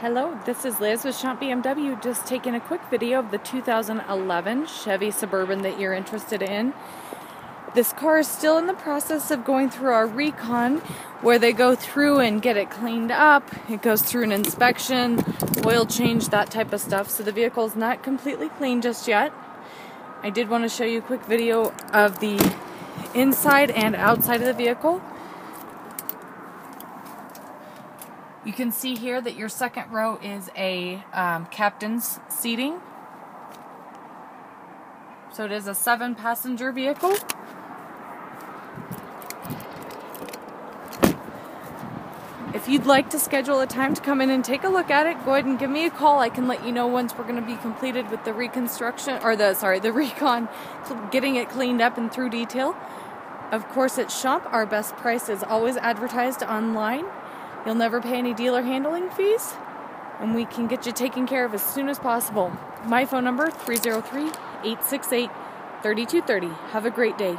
Hello, this is Liz with Schomp BMW, just taking a quick video of the 2011 Chevy Suburban that you're interested in. This car is still in the process of going through our recon, where they go through and get it cleaned up. It goes through an inspection, oil change, that type of stuff. So the vehicle is not completely clean just yet. I did want to show you a quick video of the inside and outside of the vehicle. You can see here that your second row is a um, captain's seating. So it is a seven passenger vehicle. If you'd like to schedule a time to come in and take a look at it, go ahead and give me a call. I can let you know once we're going to be completed with the reconstruction or the sorry, the recon, getting it cleaned up and through detail. Of course, at Schomp, our best price is always advertised online. You'll never pay any dealer handling fees, and we can get you taken care of as soon as possible. My phone number 303 868 3230. Have a great day.